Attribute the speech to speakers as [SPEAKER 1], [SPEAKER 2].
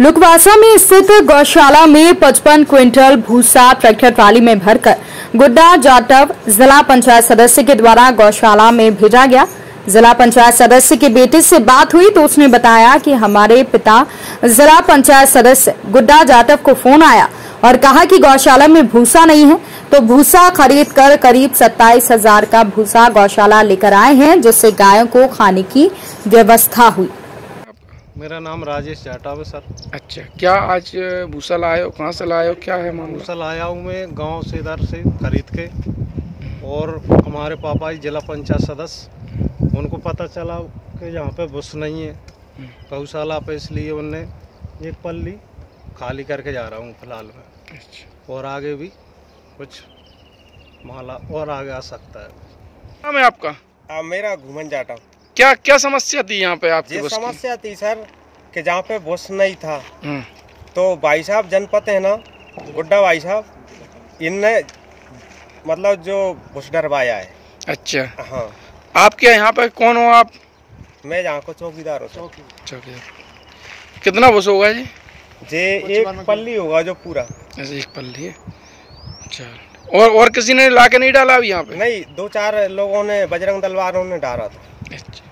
[SPEAKER 1] लुकवासा में स्थित गौशाला में 55 क्विंटल भूसा ट्रैक्टर ट्राली में भरकर गुड्डा जाटव जिला पंचायत सदस्य के द्वारा गौशाला में भेजा गया। जिला पंचायत सदस्य के बेटे से बात हुई तो उसने बताया कि हमारे पिता जिला पंचायत सदस्य गुड्डा जाटव को फ़ोन आया और कहा कि गौशाला में भूसा नहीं है तो भूसा खरीद कर करीब सत्ताईस हज़ार का भूसा गौशाला लेकर आए हैं, जिससे गायों को खाने की व्यवस्था हुई।
[SPEAKER 2] मेरा नाम राजेश जाटव है सर।
[SPEAKER 3] अच्छा क्या आज भूसा लाए हो? कहाँ से लाए हो? क्या है मामला?
[SPEAKER 2] मूसल आया हूँ मैं गाँव से इधर से खरीद के। और हमारे पापा जी जिला पंचायत सदस्य उनको पता चला कि यहाँ पे बस नहीं है। गौशाला पे इसलिए उनने एक पल्ली खाली करके जा रहा हूँ फ़िलहाल में।
[SPEAKER 3] अच्छा।
[SPEAKER 2] और आगे भी कुछ माला और आगे आ सकता है।
[SPEAKER 3] नाम है आपका?
[SPEAKER 4] आ, मेरा घूमन जाटा
[SPEAKER 3] क्या क्या समस्या थी यहाँ पे आपकी
[SPEAKER 4] ये
[SPEAKER 3] बस
[SPEAKER 4] समस्या थी सर कि जहाँ पे बस नहीं था।
[SPEAKER 3] हम्म,
[SPEAKER 4] तो भाई साहब जनपद है ना गुड्डा भाई साहब इनने मतलब जो बस डरवाया है।
[SPEAKER 3] अच्छा।
[SPEAKER 4] हाँ।
[SPEAKER 3] आपके यहाँ पे कौन हो आप?
[SPEAKER 4] मैं यहाँ को चौकीदार हूँ
[SPEAKER 3] चौकीदार। कितना बस होगा जी?
[SPEAKER 4] जे एक पल्ली होगा जो पूरा।
[SPEAKER 3] एक पल्ली है। अच्छा और और किसी ने लाके नहीं डाला अभी यहाँ पे?
[SPEAKER 4] नहीं दो चार लोगों ने बजरंग दलवारों ने डाला था।
[SPEAKER 3] Echt?